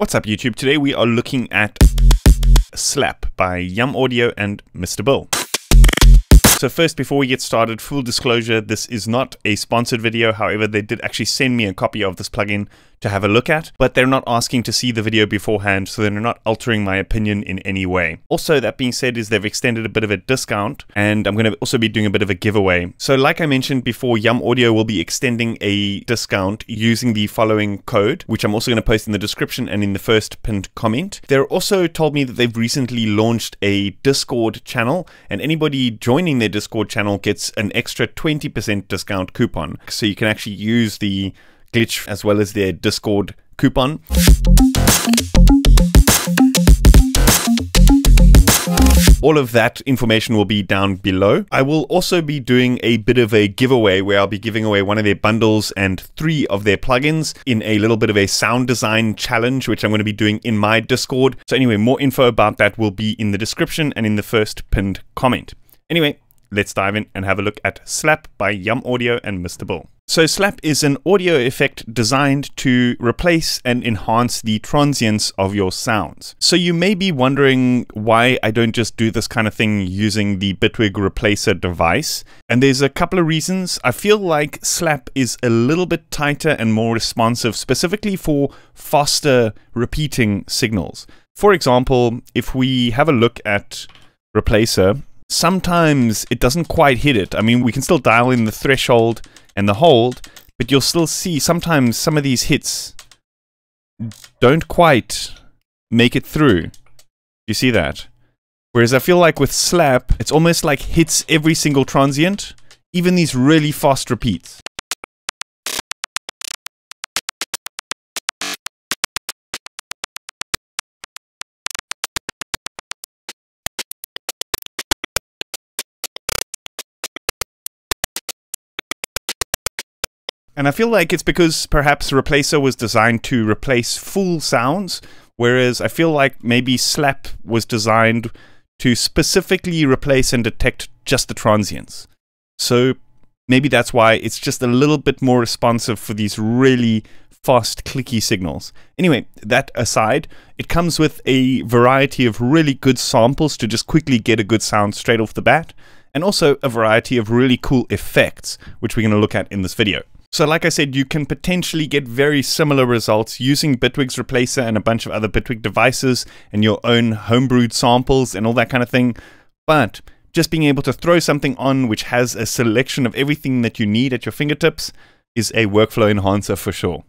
What's up YouTube? Today we are looking at Slap by Yum Audio and Mr. Bill. So first, before we get started, full disclosure, this is not a sponsored video. However, they did actually send me a copy of this plugin to have a look at, but they're not asking to see the video beforehand, so they're not altering my opinion in any way. Also, that being said, is they've extended a bit of a discount, and I'm going to also be doing a bit of a giveaway. So like I mentioned before, Yum Audio will be extending a discount using the following code, which I'm also going to post in the description and in the first pinned comment. They're also told me that they've recently launched a Discord channel, and anybody joining their Discord channel gets an extra 20% discount coupon. So you can actually use the glitch as well as their Discord coupon. All of that information will be down below. I will also be doing a bit of a giveaway where I'll be giving away one of their bundles and three of their plugins in a little bit of a sound design challenge, which I'm going to be doing in my Discord. So anyway, more info about that will be in the description and in the first pinned comment. Anyway, let's dive in and have a look at Slap by Yum Audio and Mr. Bill. So Slap is an audio effect designed to replace and enhance the transients of your sounds. So you may be wondering why I don't just do this kind of thing using the Bitwig replacer device. And there's a couple of reasons. I feel like Slap is a little bit tighter and more responsive, specifically for faster repeating signals. For example, if we have a look at replacer, sometimes it doesn't quite hit it. I mean, we can still dial in the threshold and the hold, but you'll still see sometimes some of these hits don't quite make it through. You see that? Whereas I feel like with Slap, it's almost like hits every single transient, even these really fast repeats. And I feel like it's because perhaps Replacer was designed to replace full sounds, whereas I feel like maybe Slap was designed to specifically replace and detect just the transients. So maybe that's why it's just a little bit more responsive for these really fast, clicky signals. Anyway, that aside, it comes with a variety of really good samples to just quickly get a good sound straight off the bat, and also a variety of really cool effects, which we're going to look at in this video. So like I said, you can potentially get very similar results using Bitwig's replacer and a bunch of other Bitwig devices and your own homebrewed samples and all that kind of thing. But just being able to throw something on which has a selection of everything that you need at your fingertips is a workflow enhancer for sure.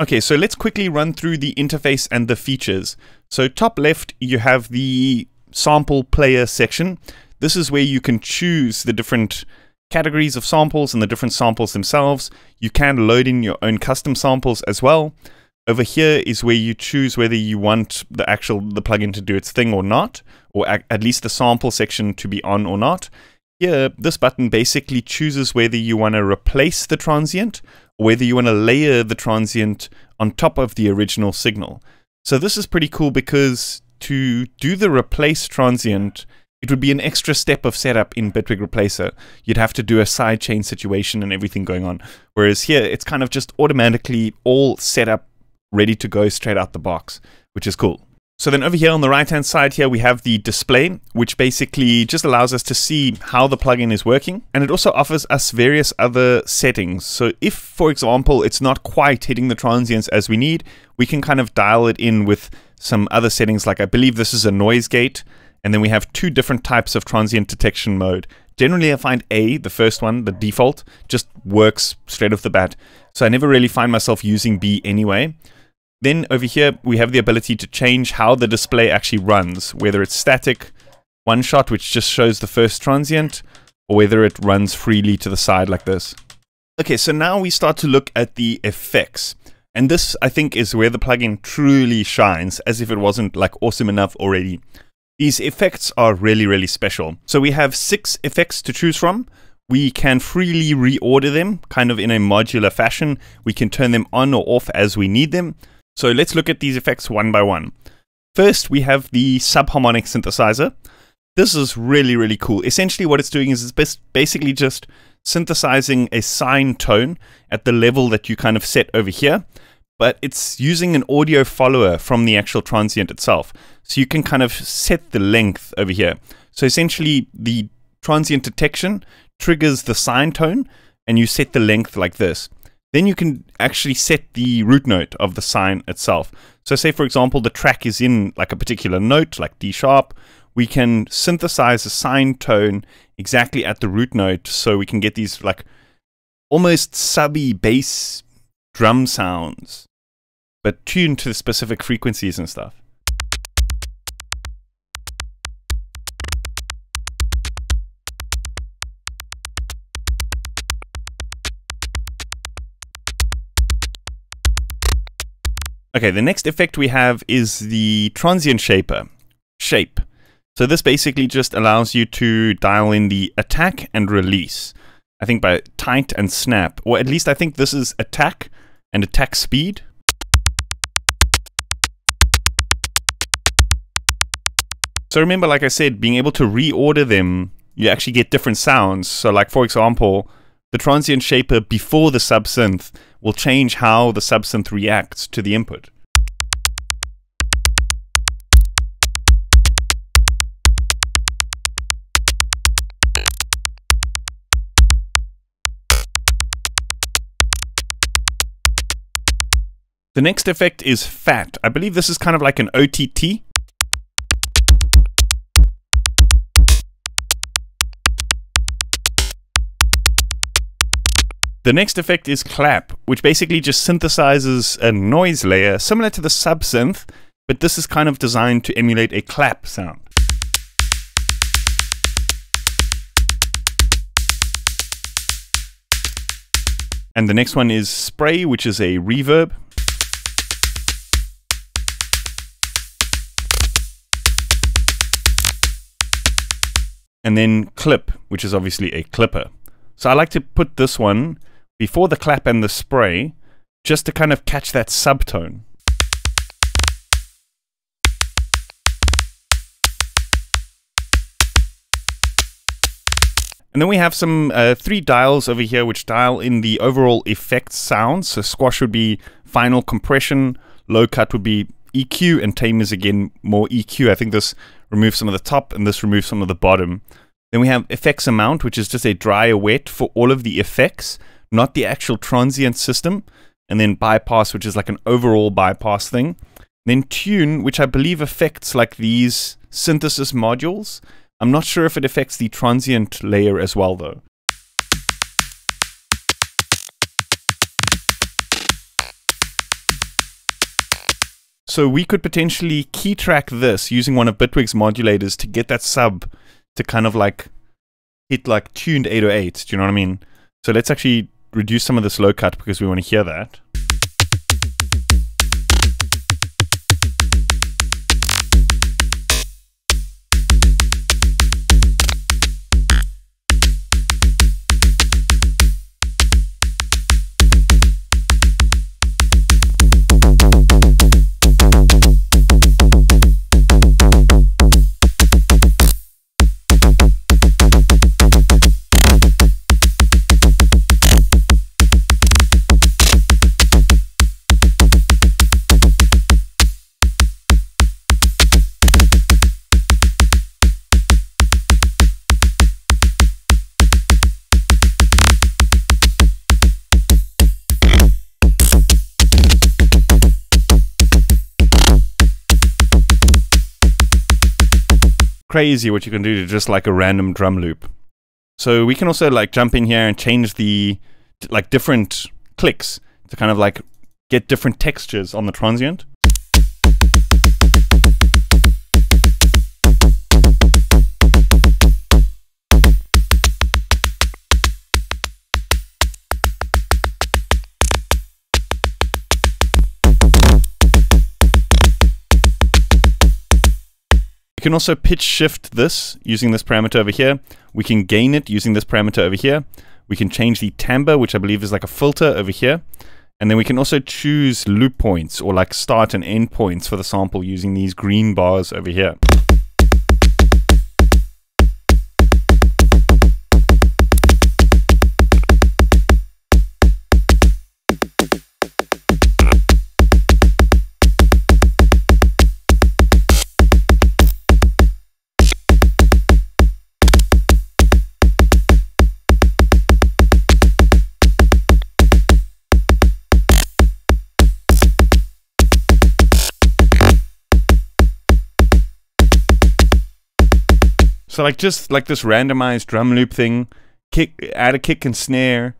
Okay, so let's quickly run through the interface and the features. So top left, you have the sample player section. This is where you can choose the different categories of samples and the different samples themselves. You can load in your own custom samples as well. Over here is where you choose whether you want the actual the plugin to do its thing or not, or at least the sample section to be on or not. Here, this button basically chooses whether you want to replace the transient or whether you want to layer the transient on top of the original signal. So this is pretty cool because to do the replace transient, it would be an extra step of setup in Bitwig Replacer. You'd have to do a sidechain situation and everything going on. Whereas here, it's kind of just automatically all set up, ready to go straight out the box, which is cool. So then over here on the right hand side here we have the display which basically just allows us to see how the plugin is working and it also offers us various other settings. So if for example it's not quite hitting the transients as we need we can kind of dial it in with some other settings like I believe this is a noise gate and then we have two different types of transient detection mode. Generally, I find A, the first one, the default, just works straight off the bat. So I never really find myself using B anyway. Then over here, we have the ability to change how the display actually runs, whether it's static, one shot, which just shows the first transient, or whether it runs freely to the side like this. Okay, so now we start to look at the effects. And this, I think, is where the plugin truly shines, as if it wasn't like awesome enough already. These effects are really, really special. So we have six effects to choose from. We can freely reorder them, kind of in a modular fashion. We can turn them on or off as we need them. So let's look at these effects one by one. First, we have the subharmonic synthesizer. This is really, really cool. Essentially, what it's doing is it's basically just synthesizing a sine tone at the level that you kind of set over here but it's using an audio follower from the actual transient itself. So you can kind of set the length over here. So essentially, the transient detection triggers the sine tone, and you set the length like this. Then you can actually set the root note of the sine itself. So say, for example, the track is in like a particular note, like D sharp, we can synthesize a sine tone exactly at the root note so we can get these like almost subby bass drum sounds, but tuned to the specific frequencies and stuff. Okay, the next effect we have is the transient shaper, shape. So this basically just allows you to dial in the attack and release. I think by tight and snap, or at least I think this is attack and attack speed. So remember, like I said, being able to reorder them, you actually get different sounds. So like, for example, the transient shaper before the subsynth will change how the subsynth reacts to the input. The next effect is fat. I believe this is kind of like an OTT. The next effect is clap, which basically just synthesizes a noise layer similar to the subsynth, but this is kind of designed to emulate a clap sound. And the next one is spray, which is a reverb. And then clip, which is obviously a clipper. So I like to put this one before the clap and the spray, just to kind of catch that subtone. And then we have some uh, three dials over here which dial in the overall effect sounds. So squash would be final compression, low cut would be EQ, and tame is again more EQ. I think this removes some of the top and this removes some of the bottom. Then we have effects amount, which is just a dry or wet for all of the effects not the actual transient system, and then bypass, which is like an overall bypass thing. Then tune, which I believe affects like these synthesis modules. I'm not sure if it affects the transient layer as well, though. So we could potentially key track this using one of Bitwig's modulators to get that sub to kind of like hit like tuned 808. Do you know what I mean? So let's actually reduce some of this low cut because we want to hear that. Crazy what you can do to just like a random drum loop. So we can also like jump in here and change the like different clicks to kind of like get different textures on the transient. Can also pitch shift this using this parameter over here. We can gain it using this parameter over here. We can change the timbre, which I believe is like a filter over here. And then we can also choose loop points or like start and end points for the sample using these green bars over here. So like just like this randomized drum loop thing, kick, add a kick and snare,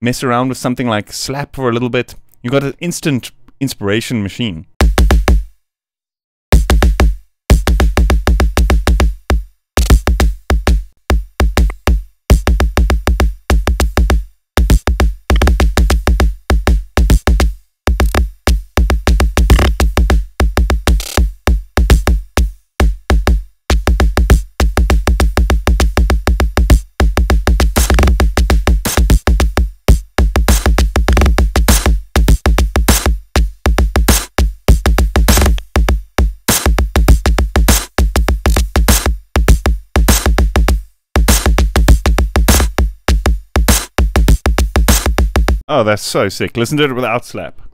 mess around with something like slap for a little bit. You got an instant inspiration machine. So sick. Listen to it without slap.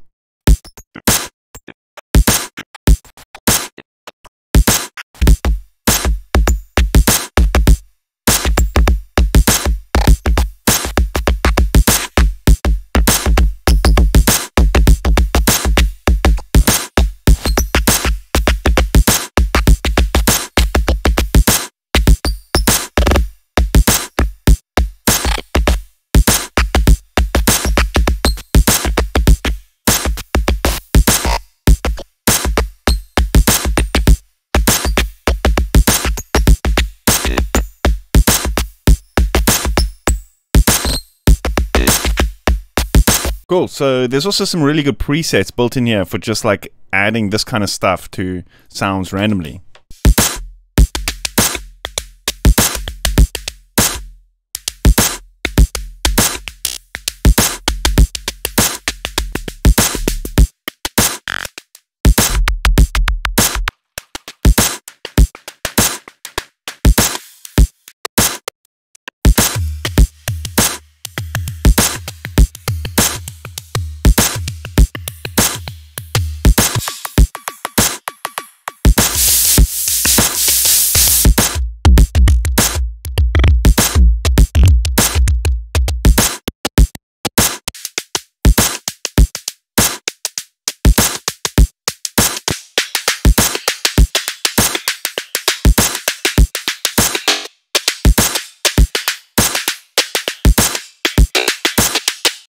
Cool. So there's also some really good presets built in here for just like adding this kind of stuff to sounds randomly.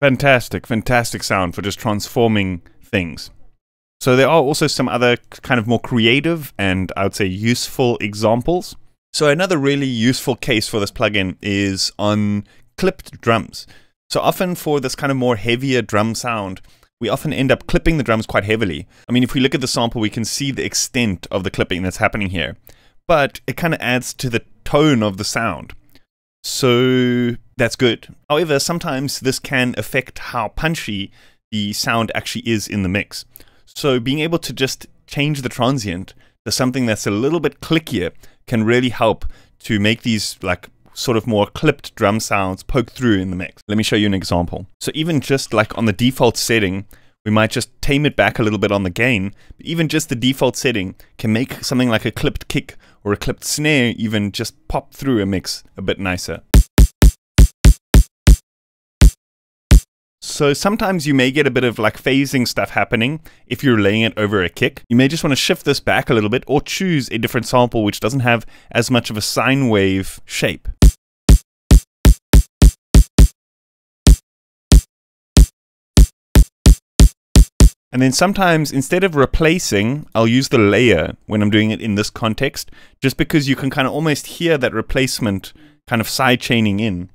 Fantastic, fantastic sound for just transforming things. So there are also some other kind of more creative and I would say useful examples. So another really useful case for this plugin is on clipped drums. So often for this kind of more heavier drum sound, we often end up clipping the drums quite heavily. I mean, if we look at the sample, we can see the extent of the clipping that's happening here. But it kind of adds to the tone of the sound. So that's good. However, sometimes this can affect how punchy the sound actually is in the mix. So being able to just change the transient to something that's a little bit clickier can really help to make these like sort of more clipped drum sounds poke through in the mix. Let me show you an example. So even just like on the default setting, we might just tame it back a little bit on the gain. But even just the default setting can make something like a clipped kick or a clipped snare even just pop through a mix a bit nicer. So sometimes you may get a bit of like phasing stuff happening if you're laying it over a kick. You may just want to shift this back a little bit or choose a different sample which doesn't have as much of a sine wave shape. And then sometimes instead of replacing, I'll use the layer when I'm doing it in this context, just because you can kind of almost hear that replacement kind of side chaining in.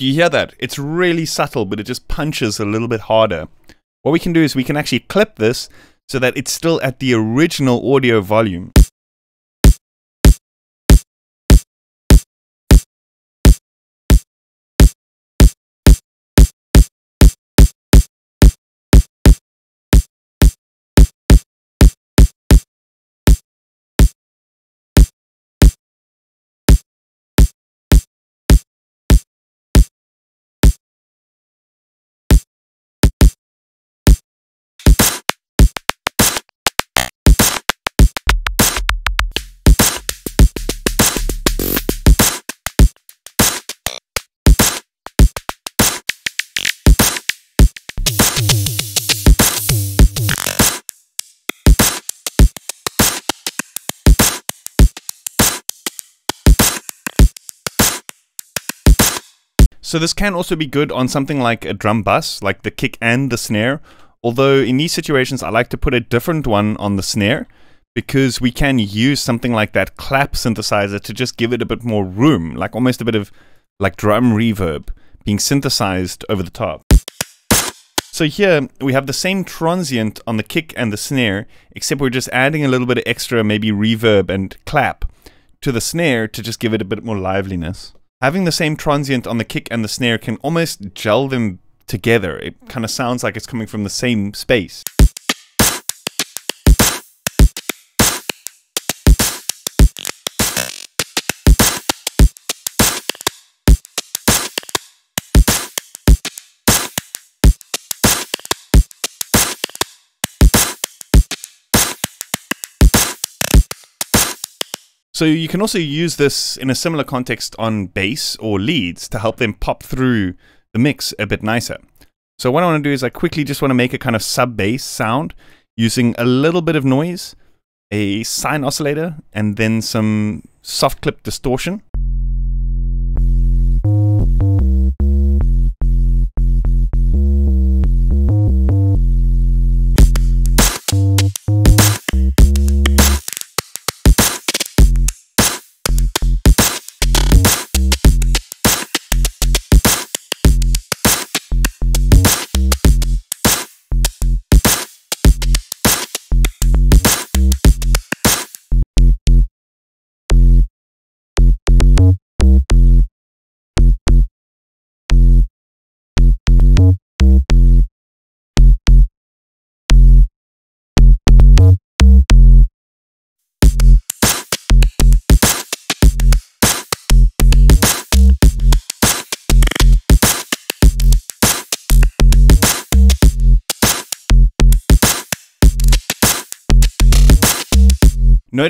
Do you hear that? It's really subtle, but it just punches a little bit harder. What we can do is we can actually clip this so that it's still at the original audio volume. So this can also be good on something like a drum bus, like the kick and the snare. Although in these situations, I like to put a different one on the snare because we can use something like that clap synthesizer to just give it a bit more room, like almost a bit of like drum reverb being synthesized over the top. So here we have the same transient on the kick and the snare, except we're just adding a little bit of extra maybe reverb and clap to the snare to just give it a bit more liveliness. Having the same transient on the kick and the snare can almost gel them together. It kind of sounds like it's coming from the same space. So you can also use this in a similar context on bass or leads to help them pop through the mix a bit nicer. So what I want to do is I quickly just want to make a kind of sub bass sound using a little bit of noise, a sine oscillator, and then some soft clip distortion.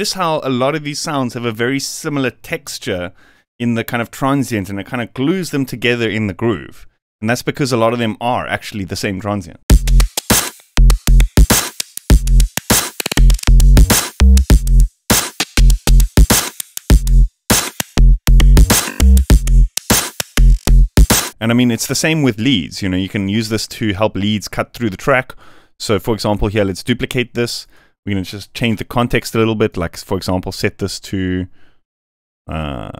Notice how a lot of these sounds have a very similar texture in the kind of transient and it kind of glues them together in the groove. And that's because a lot of them are actually the same transient. And I mean, it's the same with leads. You know, you can use this to help leads cut through the track. So, for example, here, let's duplicate this going to just change the context a little bit. Like, for example, set this to uh,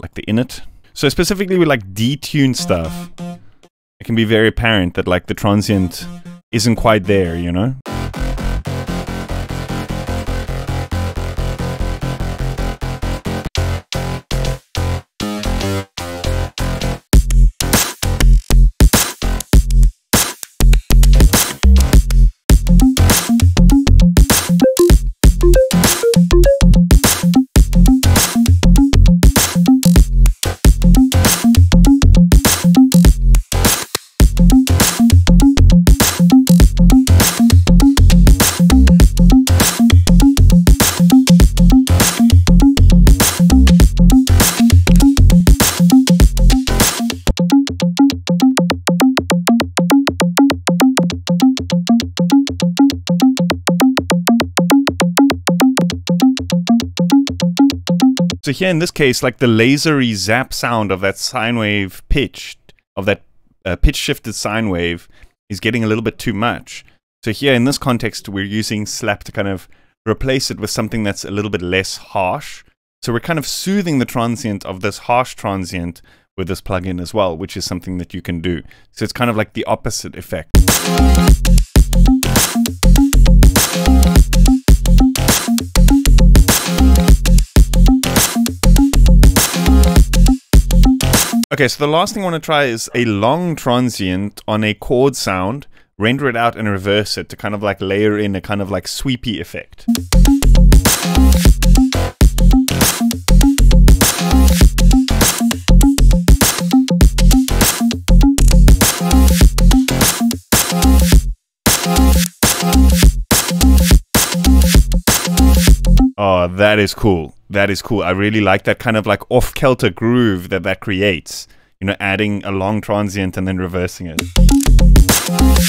like the init. So specifically with like detuned stuff, it can be very apparent that like the transient isn't quite there, you know? Here in this case, like the lasery zap sound of that sine wave pitch, of that uh, pitch shifted sine wave, is getting a little bit too much. So here in this context, we're using slap to kind of replace it with something that's a little bit less harsh. So we're kind of soothing the transient of this harsh transient with this plugin as well, which is something that you can do. So it's kind of like the opposite effect. Okay, so the last thing I want to try is a long transient on a chord sound, render it out and reverse it to kind of like layer in a kind of like sweepy effect. That is cool. That is cool. I really like that kind of like off kilter groove that that creates. You know, adding a long transient and then reversing it.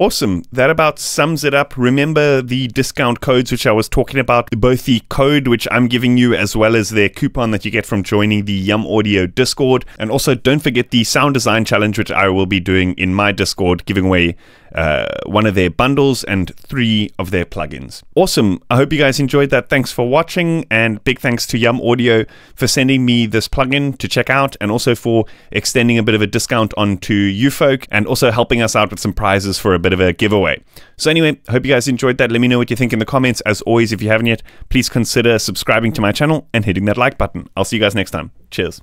Awesome. That about sums it up. Remember the discount codes which I was talking about, both the code which I'm giving you as well as their coupon that you get from joining the Yum Audio Discord. And also don't forget the sound design challenge which I will be doing in my Discord, giving away uh, one of their bundles and three of their plugins. Awesome. I hope you guys enjoyed that. Thanks for watching, and big thanks to Yum Audio for sending me this plugin to check out, and also for extending a bit of a discount onto you folk, and also helping us out with some prizes for a bit of a giveaway. So, anyway, hope you guys enjoyed that. Let me know what you think in the comments. As always, if you haven't yet, please consider subscribing to my channel and hitting that like button. I'll see you guys next time. Cheers.